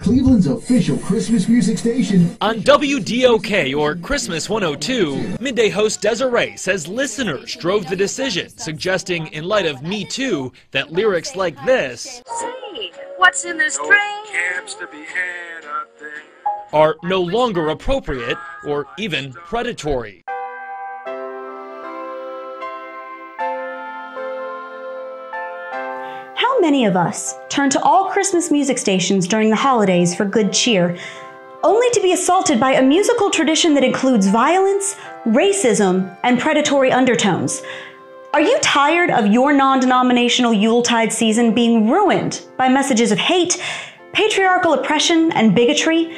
Cleveland's official Christmas music station. On WDOK or Christmas 102, midday host Desiree says listeners drove the decision, suggesting, in light of Me Too, that lyrics like this Say, what's in this drink? are no longer appropriate or even predatory. Many of us turn to all Christmas music stations during the holidays for good cheer, only to be assaulted by a musical tradition that includes violence, racism, and predatory undertones? Are you tired of your non denominational Yuletide season being ruined by messages of hate, patriarchal oppression, and bigotry?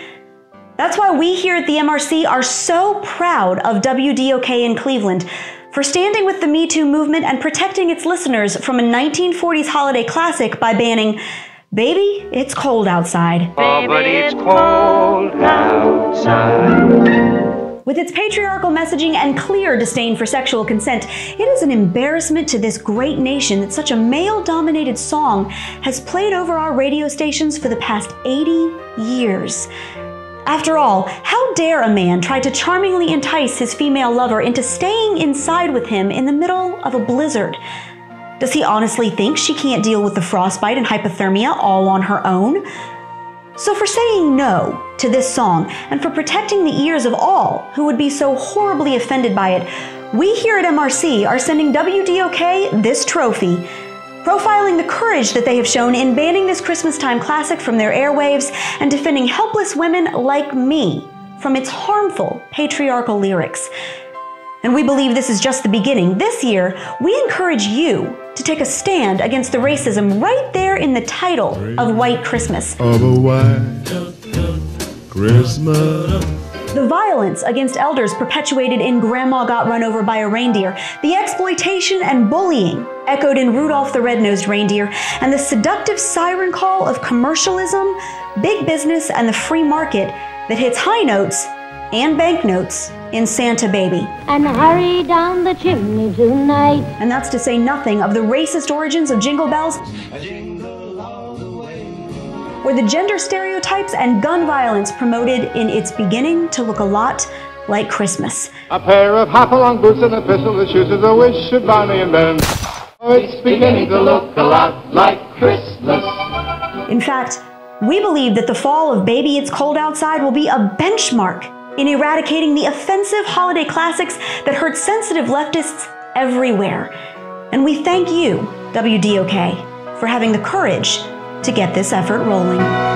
That's why we here at the MRC are so proud of WDOK in Cleveland for standing with the Me Too movement and protecting its listeners from a 1940s holiday classic by banning Baby, It's Cold Outside. Oh, but it's cold outside. With its patriarchal messaging and clear disdain for sexual consent, it is an embarrassment to this great nation that such a male dominated song has played over our radio stations for the past 80 years. After all, how dare a man try to charmingly entice his female lover into staying inside with him in the middle of a blizzard? Does he honestly think she can't deal with the frostbite and hypothermia all on her own? So, for saying no to this song and for protecting the ears of all who would be so horribly offended by it, we here at MRC are sending WDOK this trophy profiling the courage that they have shown in banning this Christmas time classic from their airwaves and defending helpless women like me from its harmful patriarchal lyrics. And we believe this is just the beginning. This year, we encourage you to take a stand against the racism right there in the title of White Christmas. Of a white Christmas. The violence against elders perpetuated in Grandma Got Run Over by a Reindeer, the exploitation and bullying echoed in Rudolph the Red-Nosed Reindeer, and the seductive siren call of commercialism, big business, and the free market that hits high notes and banknotes in Santa Baby. And hurry down the chimney tonight. And that's to say nothing of the racist origins of Jingle Bells, where the gender stereotypes and gun violence promoted in its beginning to look a lot like Christmas. A pair of hop-along boots and a pistol that shoots as a wish should Barney and Ben. Oh, it's beginning to look a lot like Christmas. In fact, we believe that the fall of Baby It's Cold Outside will be a benchmark in eradicating the offensive holiday classics that hurt sensitive leftists everywhere. And we thank you, WDOK, for having the courage to get this effort rolling.